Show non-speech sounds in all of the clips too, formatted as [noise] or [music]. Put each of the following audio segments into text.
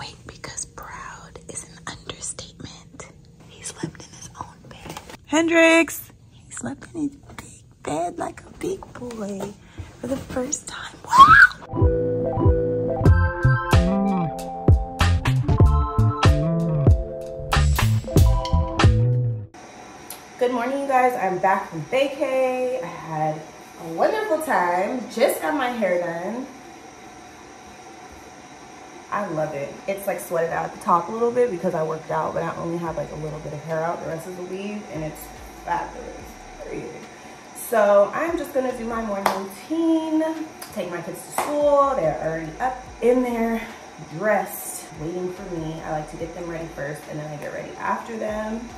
Wait, because proud is an understatement. He slept in his own bed. Hendrix! He slept in his big bed like a big boy for the first time. Wow! Good morning, you guys. I'm back from vacay. I had a wonderful time. Just got my hair done. I love it. It's like sweated out at the top a little bit because I worked out, but I only have like a little bit of hair out. The rest is a weave, and it's fabulous. So I'm just gonna do my morning routine, take my kids to school. They're already up in there, dressed, waiting for me. I like to get them ready first, and then I get ready after them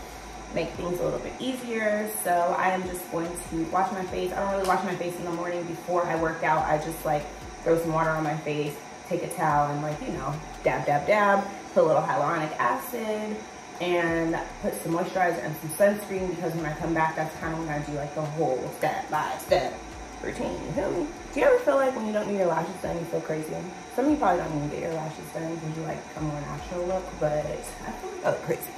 make things a little bit easier. So I am just going to wash my face. I don't really wash my face in the morning before I work out. I just like throw some water on my face, take a towel and like, you know, dab, dab, dab, put a little hyaluronic acid and put some moisturizer and some sunscreen because when I come back, that's kind of when I do like the whole step by step routine. You feel me? Do you ever feel like when you don't need your lashes done, you feel crazy? Some of you probably don't even get your lashes done because you like a more natural look, but I feel like I look crazy.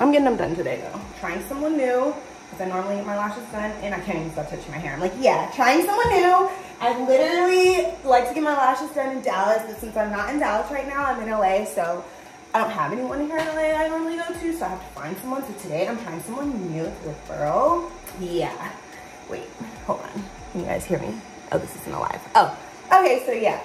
I'm getting them done today though. Trying someone new, because I normally get my lashes done and I can't even stop touching my hair. I'm like, yeah, trying someone new. I literally like to get my lashes done in Dallas, but since I'm not in Dallas right now, I'm in LA, so I don't have anyone here in LA I normally go to, so I have to find someone. So today I'm trying someone new with referral. Yeah. Wait, hold on. Can you guys hear me? Oh, this isn't alive. Oh, okay, so yeah.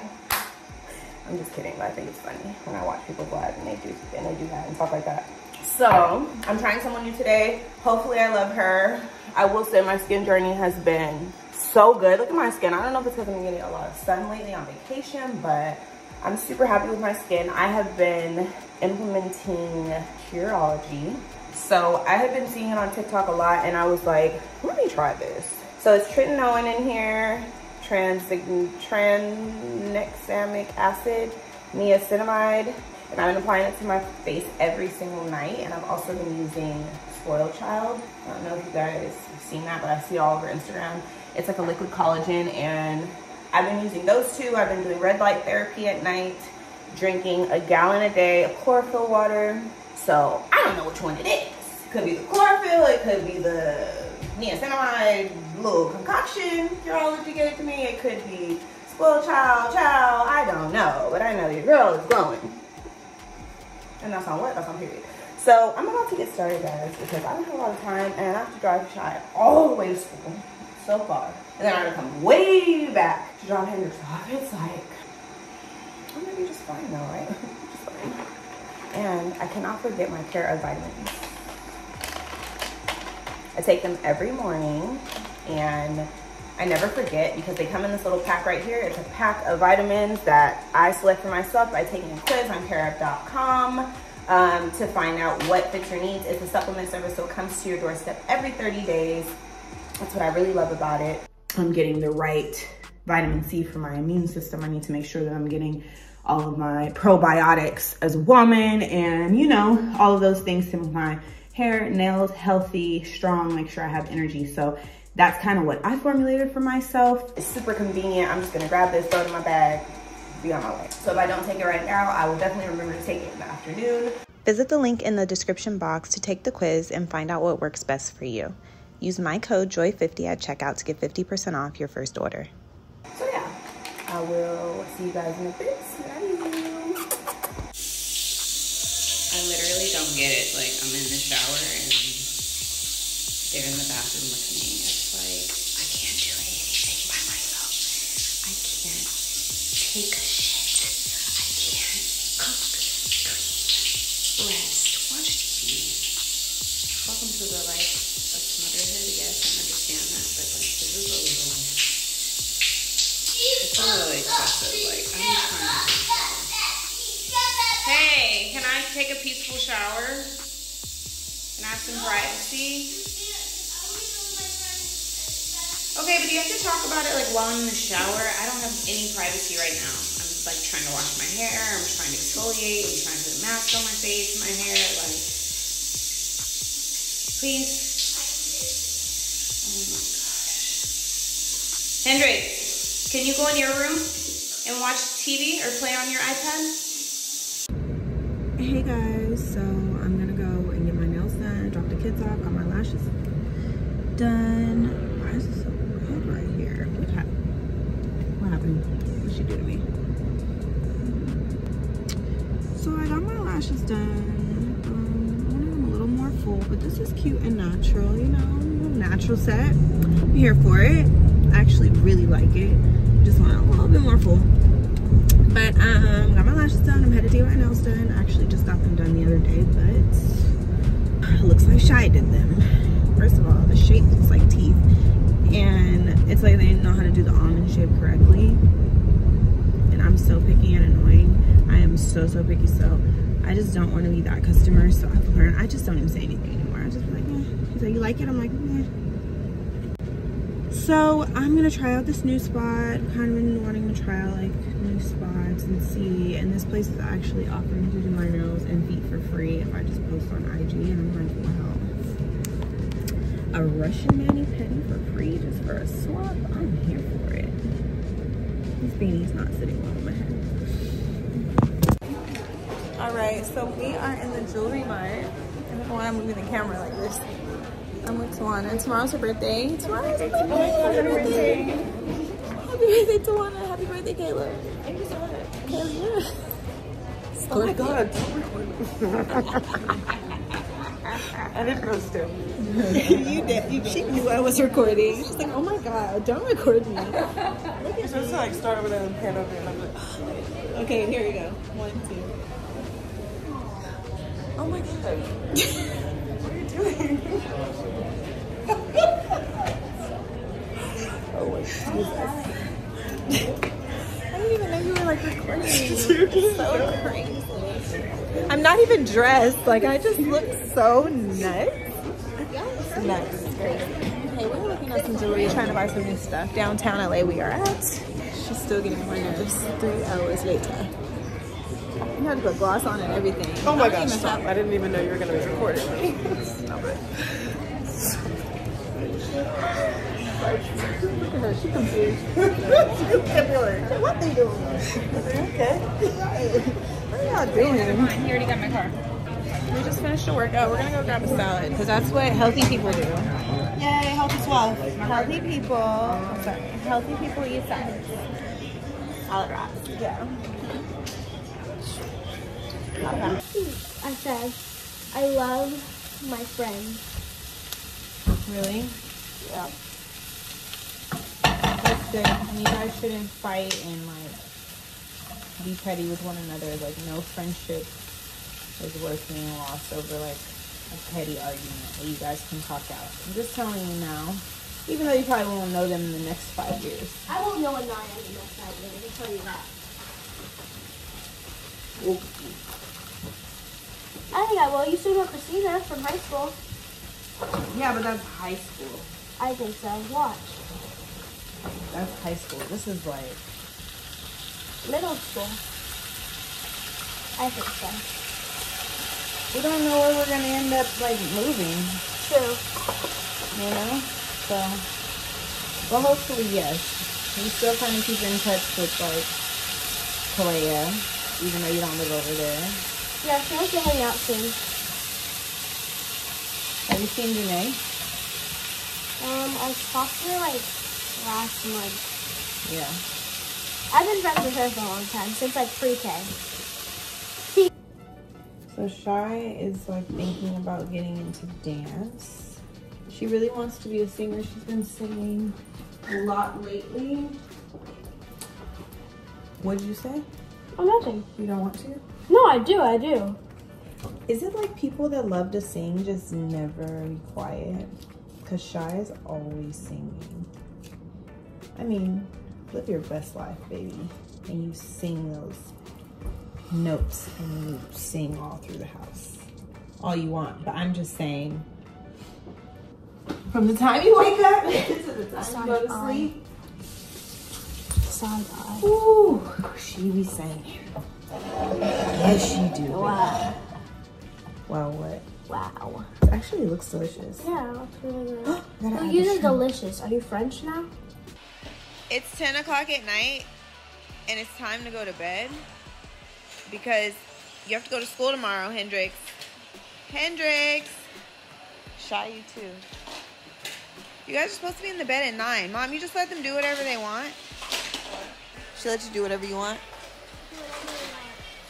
I'm just kidding, but I think it's funny when I watch people out and they do and they do that and stuff like that. So I'm trying someone new today. Hopefully I love her. I will say my skin journey has been so good. Look at my skin. I don't know if it's because I'm getting a lot of sun lately on vacation, but I'm super happy with my skin. I have been implementing Curology. So I have been seeing it on TikTok a lot and I was like, let me try this. So it's tretinoin in here, trans tranexamic acid, niacinamide, and I've been applying it to my face every single night. And I've also been using Spoiled Child. I don't know if you guys have seen that, but I see it all over Instagram. It's like a liquid collagen and I've been using those two. I've been doing red light therapy at night, drinking a gallon a day of chlorophyll water. So I don't know which one it is. Could be the chlorophyll, it could be the niacinamide little concoction. Gave it to me. It could be spoiled child, child. I don't know, but I know your girl is glowing. And that's on what? That's on period. So I'm about to get started, guys, because I don't have a lot of time and I have to drive Shy all the way to school, so far. And then I gotta come way back to John Hendrix off. It's like, I'm gonna be just fine though, right? [laughs] And I cannot forget my Care/of vitamins. I take them every morning and I never forget because they come in this little pack right here. It's a pack of vitamins that I select for myself by taking a quiz on careof.com um, to find out what fits your needs. It's a supplement service, so it comes to your doorstep every 30 days. That's what I really love about it. I'm getting the right vitamin C for my immune system. I need to make sure that I'm getting all of my probiotics as a woman and, you know, all of those things to make my hair, nails, healthy, strong, make sure I have energy. So that's kind of what I formulated for myself. It's super convenient. I'm just gonna grab this, throw it in my bag, be on my way. So if I don't take it right now, I will definitely remember to take it in the afternoon. Visit the link in the description box to take the quiz and find out what works best for you. Use my code JOIE50 at checkout to get 50% off your first order. So yeah, I will see you guys in a bit. I literally don't get it. Like I'm in the shower and they're in the bathroom with me. Take a shit. I can't cook, clean, rest, watch TV. Welcome to the life of motherhood. Yes, I understand that, but like this is a little, it's a little excessive. Like I'm trying. Hey, can I take a peaceful shower? Can I have some privacy? Okay, but you have to talk about it like while I'm in the shower. I don't have any privacy right now. I'm like trying to wash my hair. I'm trying to exfoliate. I'm trying to put a mask on my face, my hair. Like, please. Oh my gosh. Hendrix, can you go in your room and watch TV or play on your iPad? Hey guys, so I'm gonna go and get my nails done, drop the kids off, got my lashes done. Why is it so red right here? What happened? What she do to me? So I got my lashes done. Um, I wanted them a little more full, but this is cute and natural, you know, natural set. I'm here for it. I actually really like it. Just want a little bit more full. But um, got my lashes done. I'm headed to get my nails done. I actually just got them done the other day, but it looks like Shy did them. First of all, the shape looks like teeth. And it's like they didn't know how to do the almond shape correctly. And I'm so picky and annoying. I am so, so picky. So I just don't want to be that customer. So I've learned, I just don't even say anything anymore. I just be like, eh. He's like, you like it? I'm like, eh. So I'm gonna try out this new spot. Kind of been wanting to try out like new spots and see. And this place is actually offering to do my nails and feet for free if I just post on IG. And I'm like, wow, a Russian mani pedi for free just for a swap. I'm here for it. Beanie's not sitting well on my head. All right, so we are in the jewelry mart. I don't know why I'm moving the camera like this. I'm with Tawana. And tomorrow's her birthday. Tomorrow's her birthday. Happy birthday. Happy birthday, Tawana. Happy birthday, Caleb. Thank you so much. Yeah. Oh my god. [laughs] I didn't know still. [laughs] you did. She knew I was recording. She's like, oh my god, don't record me. You're supposed to like start there and pan over and I'm like, Okay, here we go. One, two. oh my god. [laughs] what are you doing? [laughs] oh my god. I didn't even know you were like recording. so crazy. I'm not even dressed. Like I just look so nuts. It's nuts. Hey, we're looking at some jewelry, trying to buy some new stuff. Downtown LA we are at. She's still getting on my nerves three hours later. You had to put gloss on and everything. Oh my gosh, stop. I didn't even know you were gonna be recording me. [laughs] Stop it. Look at her, she confused. [laughs] what they doing? Okay. [laughs] What are y'all doing? He already got my car. We just finished the workout. We're gonna go grab a salad because that's what healthy people do. Yay, healthy swell. Healthy people, I'm sorry, healthy people eat salads. Salad wraps. Yeah. I said, I love my friend. Really? Yeah. That's good. And you guys shouldn't fight and like be petty with one another. Like no friendship is worth being lost over like a petty argument that you guys can talk out. I'm just telling you now. Even though you probably won't know them in the next five years. I won't know a nine in the next five years, I can tell you that. Oh, I think I will. You still know Christina from high school. Yeah, but that's high school. I think so. Watch. That's high school. This is like Middle school. I think so. we don't know where we're gonna end up like moving. True. you know? So, well, hopefully, yes. We still kind of keep in touch with, like, Kalea, even though you don't live over there. Yeah, she wants to hang out soon. Have you seen Janae? Um, I talked to her like last month. Yeah. I've been friends with her for a long time, since like pre-K. So, Shy is, like, thinking about getting into dance. She really wants to be a singer. She's been singing a lot lately. What did you say? Oh, nothing. You don't want to? No, I do, I do. Is it like people that love to sing just never be quiet? Because Shy is always singing. I mean, live your best life, baby. And you sing those notes and you sing all through the house. All you want. But I'm just saying, from the time you wake up [laughs] to the time you go to sleep, Side eye. ooh, she be singing. Yes, she do. Wow. Wow, what? Wow. It actually looks delicious. Yeah, that's really good. [gasps] Oh, you are delicious. Are you French now? It's 10 o'clock at night and it's time to go to bed because You have to go to school tomorrow, Hendrix. Hendrix. Shy you too. You guys are supposed to be in the bed at nine. Mom, you just let them do whatever they want. She let you do whatever you want.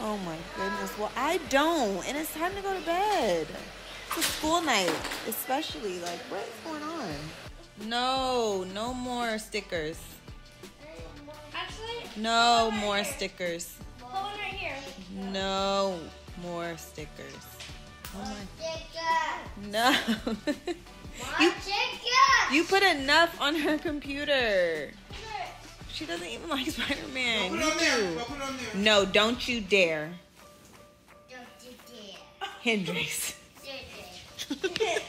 Oh my goodness. Well, I don't, and it's time to go to bed. It's a school night, especially. Like, what is going on? No, no more stickers. Actually, No more stickers. hold on right here. No more stickers. Oh my. Chicken. No. [laughs] You, you put enough on her computer. She doesn't even like [laughs] Spider Man. Put it You on there. do. Put it on there. No, don't you dare. Don't you dare. Hendrix. Chicken.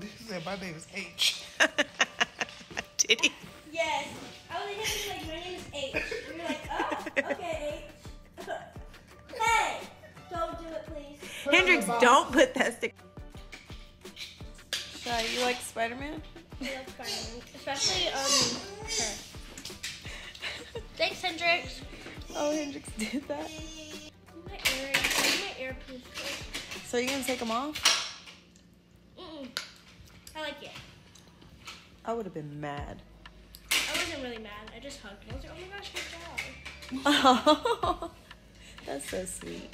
He said my name is H. [laughs] Did he? Yes. I was thinking like my name is H. You're like, oh, okay, H. hey, don't do it, please. Hendrix, don't put that stick. So you like Spider Man? I love Spider-Man, especially um her. [laughs] Thanks, Hendrix. Oh, Hendrix did that. My earrings, my earpiece. So you gonna take them off? Mm-mm. I like it. I would have been mad. I wasn't really mad. I just hugged him. I was like, oh my gosh, good job. Oh, [laughs] that's so sweet.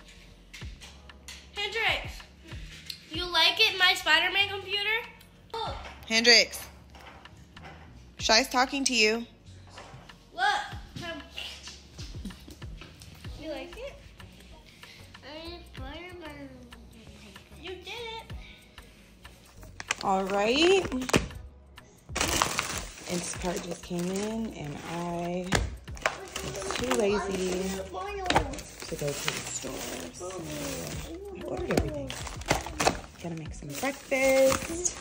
Hendrix, you like it, my Spider-Man computer? Look, Hendrix. Shy's talking to you. look. Come. You like it? I Spider-Man. You did it. All right. Instacart just came in, and I was too lazy to go to the store. So I ordered everything. Gotta make some breakfast.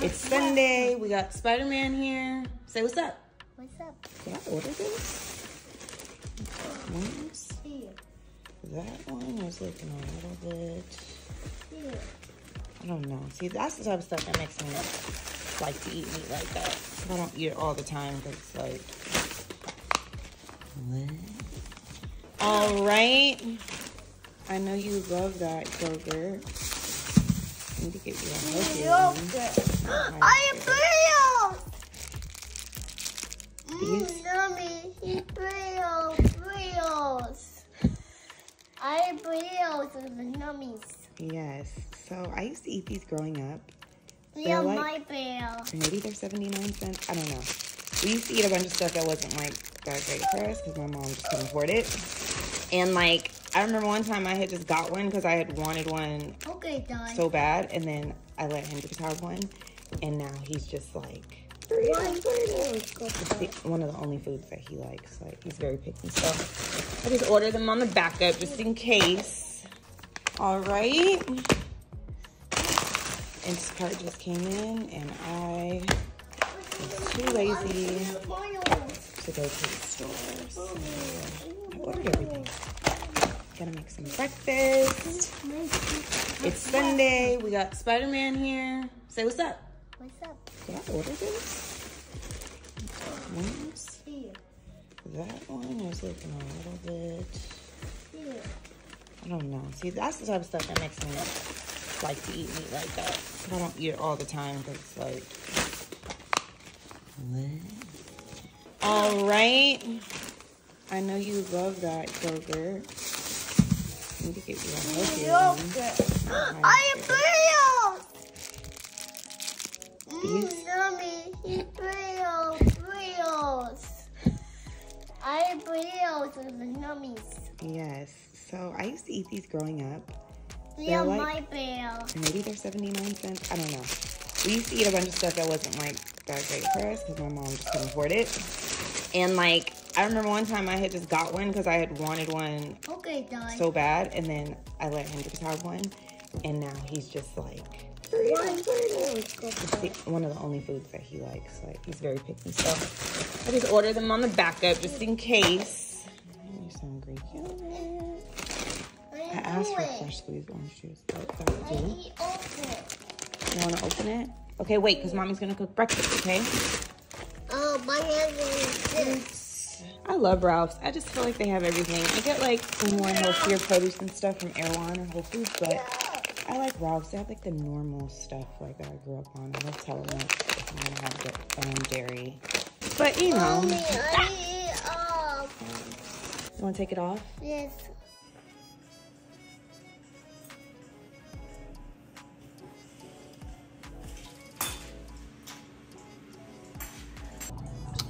It's Sunday. We got Spider Man here. Say what's up. What's up? Did I order this? Once. That one was looking a little bit. I don't know. See, that's the type of stuff that makes me like to eat meat like that. I don't eat it all the time because it's like. What? All right. I know you love that yogurt. I need to get you a healthy one. I am These- Mommy, Brills. I am the nummies. Yes. So I used to eat these growing up. They're are like- my Brill. Maybe they're 79 cents. I don't know. We used to eat a bunch of stuff that wasn't like that great for us because my mom just couldn't afford it. And like, I remember one time I had just got one because I had wanted one Okay, so bad. And then I let him just have one. And now he's just like. The- one of the only foods that he likes. Like, he's very picky. So I just ordered them on the backup just in case. All right. Instacart just came in and I was too lazy to go to the store. So I ordered everything. Gotta make some breakfast. It's Sunday. We got Spider Man here. Say what's up. What's up? Did I order this? That one was looking a little bit. I don't know. See, that's the type of stuff that makes me like to eat meat like that. I don't eat it all the time because it's like. What? All right. I know you love that yogurt. I need to get you a healthy one. I am Brills. These- Mommy, he Brills, Brills. I with the nummies. Yes. So I used to eat these growing up. They're are like- my Brill. Maybe they're 79 cents. I don't know. We used to eat a bunch of stuff that wasn't like that great for us because my mom just couldn't afford it. And like, I remember one time I had just got one because I had wanted one Okay, so bad. And then I let him just have one. And now he's just like, Doritos, Doritos. It's the- one of the only foods that he likes. Like, he's very picky. So I just ordered them on the backup just in case. Here's some Greek yogurt. I asked for fresh squeezed orange juice. But I it. open. You want to open it? Okay, wait, because mommy's going to cook breakfast, okay? Oh, my hand is this. I I love Ralph's. I just feel like they have everything. I get like some more healthier produce and stuff from Erewhon or Whole Foods, but I like Ralph's. They have like the normal stuff like that I grew up on. I love telling them gonna have the um, dairy. But you know, Mommy, I it you wanna take it off? Yes.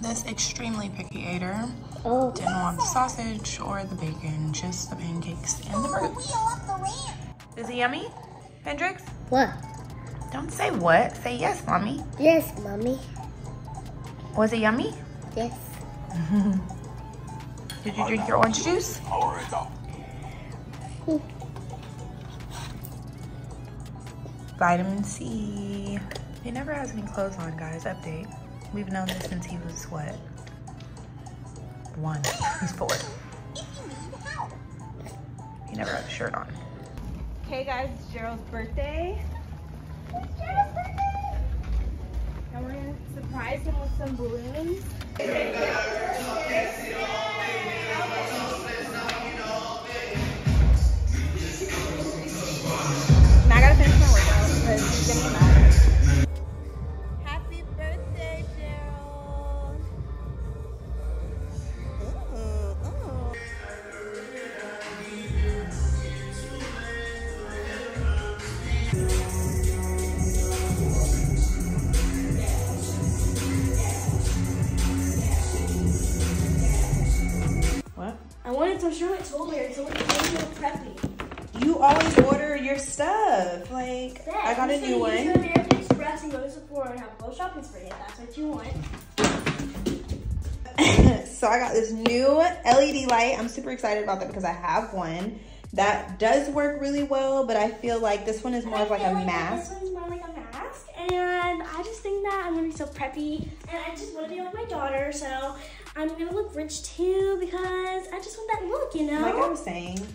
This extremely picky eater Oh. didn't want the sausage or the bacon, just the pancakes and the fruits. Is it yummy, Hendrix? What? Don't say what. Say yes, mommy. Yes, mommy. Was it yummy? Yes. [laughs] Did you drink your orange juice? [laughs] Vitamin C. He never has any clothes on, guys. Update. We've known this since he was what? One. He's four. He never had a shirt on. Okay guys, it's Gerald's birthday. it's Gerald's birthday. And we're gonna surprise him with some balloons. Got a new Use one. American Express and go to Sephora and have little shopping spree if that's what you want. [laughs] so I got this new LED light. I'm super excited about that because I have one that does work really well, but I feel like this one is more of like I a feel mask. This one's more like a mask, and I just think that I'm gonna be so preppy, and I just want to be like my daughter, so I'm gonna look rich too because I just want that look, you know. Like I was saying,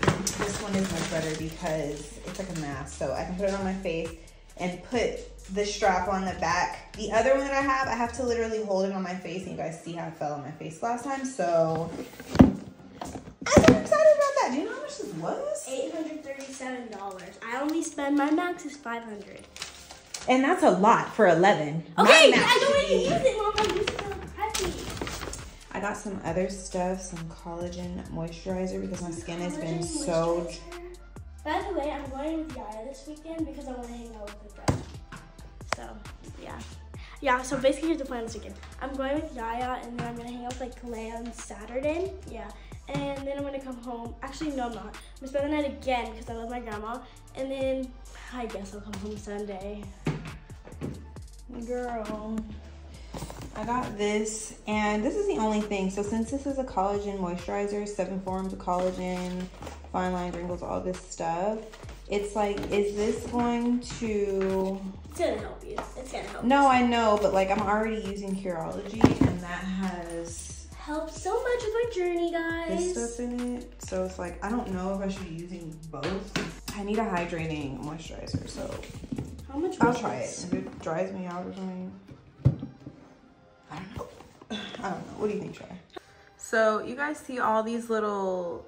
this one is much better because it's like a mask, so I can put it on my face and put the strap on the back. The other one that I have, I have to literally hold it on my face, and you guys see how it fell on my face last time. So I'm excited about that. Do you know how much this was? Eight hundred thirty-seven dollars. I only spend my max is five hundred. And that's a lot for 11. Okay, I don't even use it, mom. Got some other stuff, some collagen moisturizer because my skin has been so. By the way, I'm going with Yaya this weekend because I want to hang out with her. So, yeah. Yeah, so basically here's the plan this weekend. I'm going with Yaya and then I'm going to hang out with like Kalea on Saturday. Yeah. And then I'm going to come home. Actually, no, I'm not. I'm going to spend the night again because I love my grandma. And then I guess I'll come home Sunday. Girl. I got this, and this is the only thing. So since this is a collagen moisturizer, seven forms of collagen, fine line wrinkles, all this stuff, it's like, is this going to? It's to help you. It's to help No, I know, but like I'm already using Curology, and that has helped so much with my journey, guys. this stuff in it. So it's like I don't know if I should be using both. I need a hydrating moisturizer, so How much I'll try it. If it dries me out or something, I don't know. I don't know. What do you think, Trey? So you guys see all these little,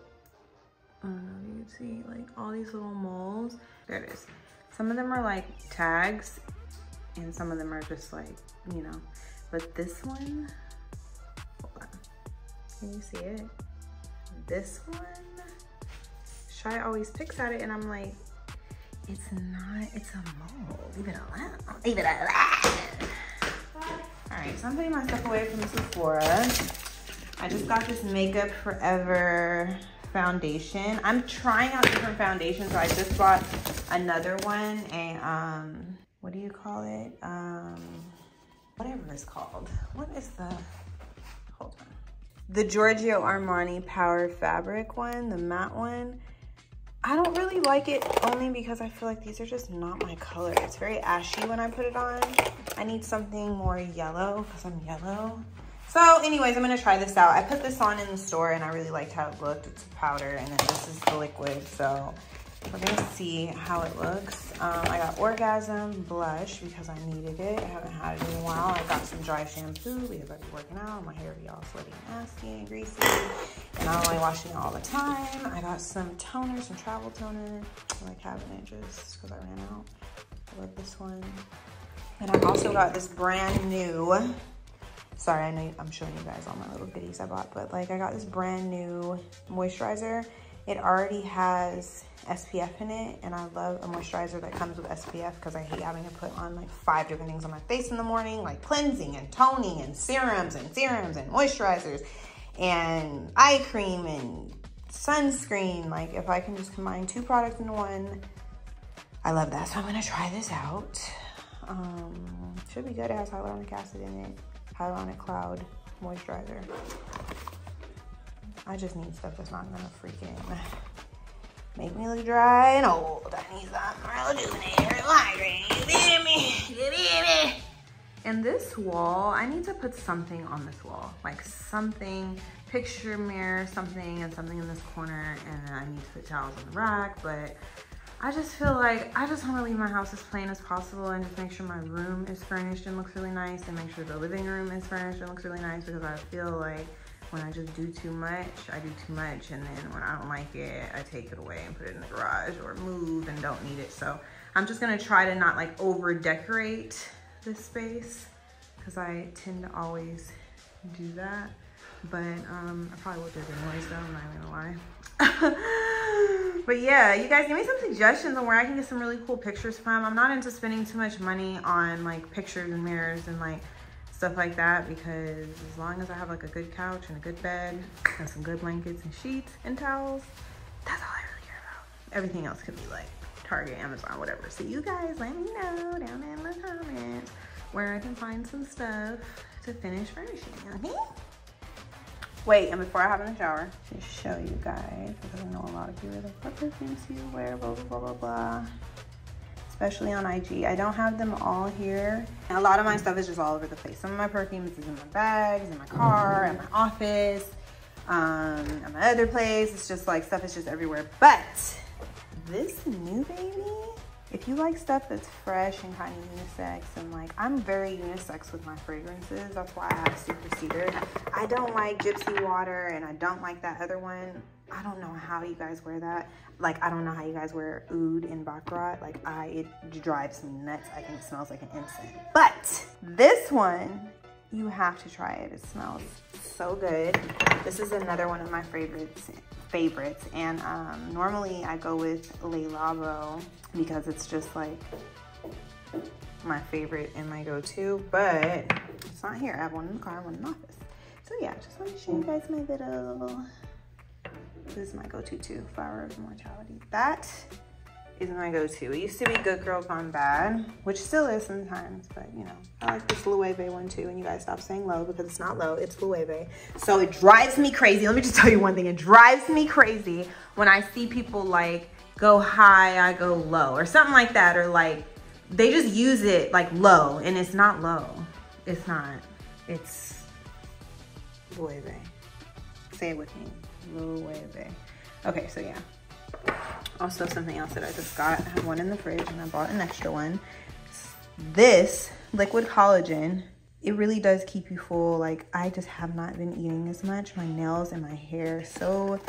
I don't know, you can see like all these little moles. There it is. Some of them are like tags and some of them are just like, you know, but this one, hold on. Can you see it? This one, Shy always picks at it and I'm like, it's not, it's a mole. Leave it alone. Leave it alone. All right, so I'm putting my stuff away from Sephora. I just got this Make Up For Ever foundation. I'm trying out different foundations. So I just bought another one, a, um, what do you call it? Um, whatever it's called. What is the, hold on. The Giorgio Armani Power Fabric one, the matte one. I don't really like it only because I feel like these are just not my color. It's very ashy when I put it on. I need something more yellow because I'm yellow. So anyways, I'm gonna try this out. I put this on in the store and I really liked how it looked. It's a powder and then this is the liquid. So we're gonna see how it looks. Um, I got Orgasm Blush because I needed it. I haven't had it in a while. I got some dry shampoo because I've been working out. My hair be all sweaty and nasty and greasy. Don't like washing it all the time. I got some toner, some travel toner. I like having it just because I ran out. I love this one. And I also got this brand new sorry i know i'm showing you guys all my little goodies i bought but like i got this brand new moisturizer it already has SPF in it and I love a moisturizer that comes with SPF because I hate having to put on like five different things on my face in the morning like cleansing and toning and serums and serums and moisturizers and eye cream and sunscreen. Like if I can just combine two products into one. I love that. So I'm gonna try this out. Um, should be good. It has hyaluronic acid in it hyaluronic cloud moisturizer. I just need stuff that's not gonna freaking make me look dry and old. I need some rejuvenator, hydrating, me, And this wall, I need to put something on this wall, like something, picture mirror, something, and something in this corner, and I need to put towels on the rack, but I just feel like I just want to leave my house as plain as possible and just make sure my room is furnished and looks really nice and make sure the living room is furnished and looks really nice because I feel like when I just do too much, I do too much. And then when I don't like it, I take it away and put it in the garage or move and don't need it. So I'm just gonna try to not like over decorate this space because I tend to always do that. But um, I probably will do it anyways though, I'm not gonna lie. [laughs] but yeah, you guys give me some suggestions on where I can get some really cool pictures from. I'm not into spending too much money on like pictures and mirrors and like stuff like that because as long as I have like a good couch and a good bed and some good blankets and sheets and towels, that's all I really care about. Everything else can be like Target, Amazon, whatever. So you guys let me know down in the comments where I can find some stuff to finish furnishing, okay? Wait, and before I hop in the shower, just show you guys, because I know a lot of people are like, what perfumes do you wear, blah, blah, blah, blah, blah especially on IG. I don't have them all here. And a lot of my stuff is just all over the place. Some of my perfumes is in my bags, in my car, at my office, um, at my other place. It's just like stuff is just everywhere. But this new baby, if you like stuff that's fresh and kind of unisex and like, I'm very unisex with my fragrances. That's why I have Super Cedar. I don't like Gypsy Water and I don't like that other one. I don't know how you guys wear that. Like, I don't know how you guys wear oud and baccarat. Like, I, it drives me nuts. I think it smells like an incense. But this one, you have to try it. It smells so good. This is another one of my favorites favorites. And um, normally I go with Le Labo because it's just like my favorite and my go-to, but it's not here. I have one in the car, one in the office. So yeah, just want to show you guys my little this is my go-to too, Flower of Immortality. That is my go-to. It used to be Good Girl Gone Bad, which still is sometimes, but you know, I like this Loewe one too, and you guys stop saying low because it's not low, it's Loewe. So it drives me crazy. Let me just tell you one thing. It drives me crazy when I see people like go high, I go low, or something like that, or like, they just use it like low, and it's not low. It's not. It's Loewe. Say it with me. Loewe. Okay, so yeah. Also something else that I just got. I have one in the fridge and I bought an extra one. This liquid collagen, it really does keep you full. Like I just have not been eating as much. My nails and my hair so,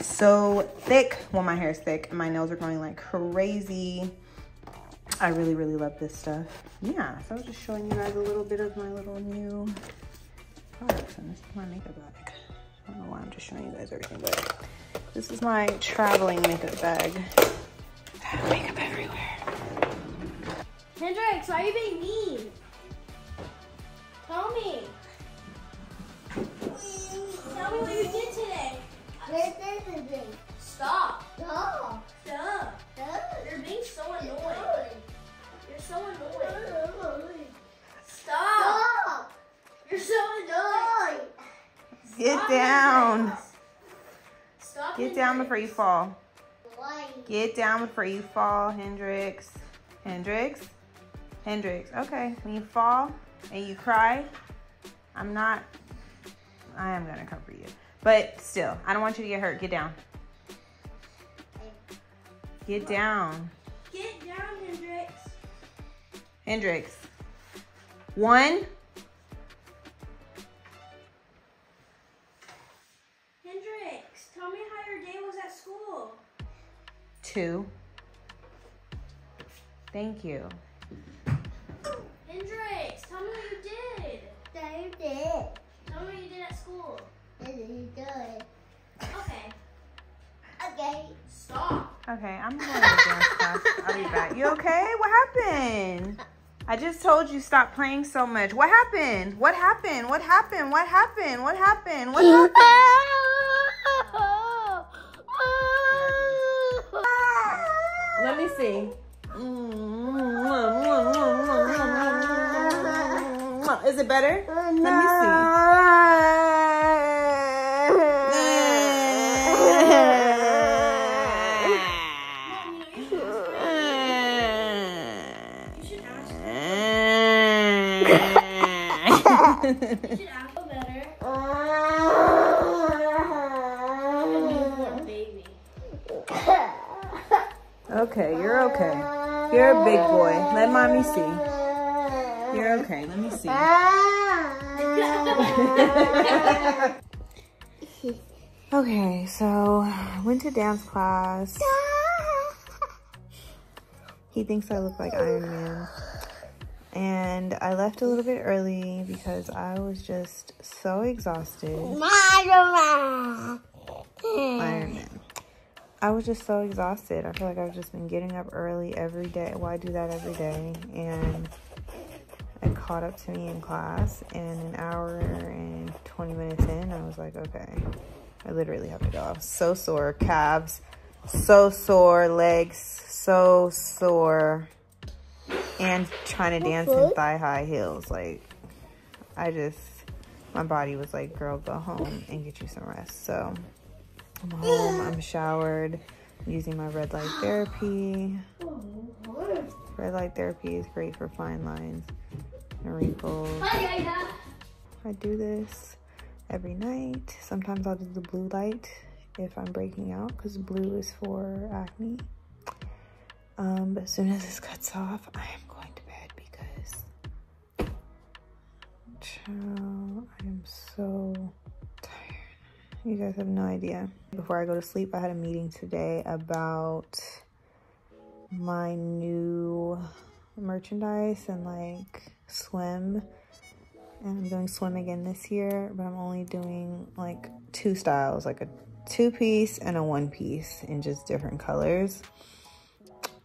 so thick. Well, my hair is thick and my nails are growing like crazy. I really, really love this stuff. Yeah, so I was just showing you guys a little bit of my little new products. And this is my makeup bag. I don't know why I'm just showing you guys everything, but this is my traveling makeup bag. I have makeup everywhere. Hendrix, why are you being mean? Tell me. Tell me what you did today. Stop. Stop. Stop. You're being so annoying. You're so annoying. Stop. You're so annoying. Get Stop, down. Get down before you fall. Get down before you fall, Hendrix. Hendrix? Hendrix. Okay, when you fall and you cry, I'm not, I am gonna cover you. But still, I don't want you to get hurt. Get down. Get down. Get down, Hendrix. Hendrix. One. Two. Thank you. Hendrix, tell me what you did. They did. Tell me what you did at school. They did good. Okay, Okay. stop. Okay, I'm going to dance class. I'll be back. You okay? What happened? I just told you stop playing so much. What happened? What happened? What happened? What happened? What happened? What happened? Let [laughs] me Is it better? Let me see. You should ask. You should ask for better. Newborn baby. Okay, you're okay. You're a big boy. Let mommy see. You're okay. Let me see. [laughs] Okay, so I went to dance class. He thinks I look like Iron Man. And I left a little bit early because I was just so exhausted. Iron Man. I was just so exhausted. I feel like I've just been getting up early every day. Well, do that every day. And it caught up to me in class. And an hour and 20 minutes in, I was like, okay, I literally have to go. I was so sore. Calves, so sore. Legs, so sore. And trying to dance in thigh high heels. Like, I just, my body was like, girl, go home and get you some rest. So, I'm home, I'm showered, using my red light therapy. Red light therapy is great for fine lines and wrinkles. I do this every night. Sometimes I'll do the blue light if I'm breaking out because blue is for acne. Um, but as soon as this cuts off, I am going to bed because child, I am so. You guys have no idea. Before I go to sleep, I had a meeting today about my new merchandise and like swim. And I'm doing swim again this year, but I'm only doing like two styles, like a two piece and a one piece in just different colors.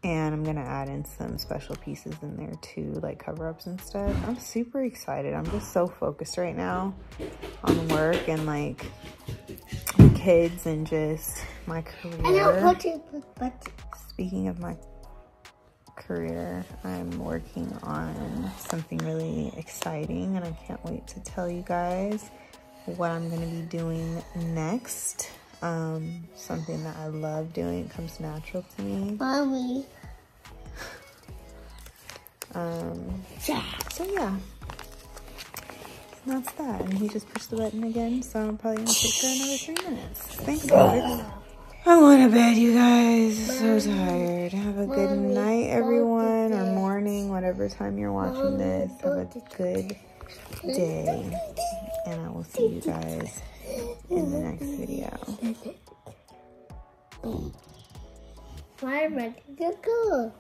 And I'm gonna add in some special pieces in there too, like cover ups and stuff. I'm super excited. I'm just so focused right now on work and like the kids and just my career. Speaking of my career, I'm working on something really exciting and I can't wait to tell you guys what I'm going to be doing next. Um, something that I love doing, it comes natural to me. Mommy. Um, so yeah, that's that. And he just pushed the button again, so I'm probably gonna sit for another three minutes. Thanks, guys. I'm going to bed, you guys. So tired. Have a good night, everyone, or morning, whatever time you're watching this. Have a good day, and I will see you guys in the next video. I'm ready to go.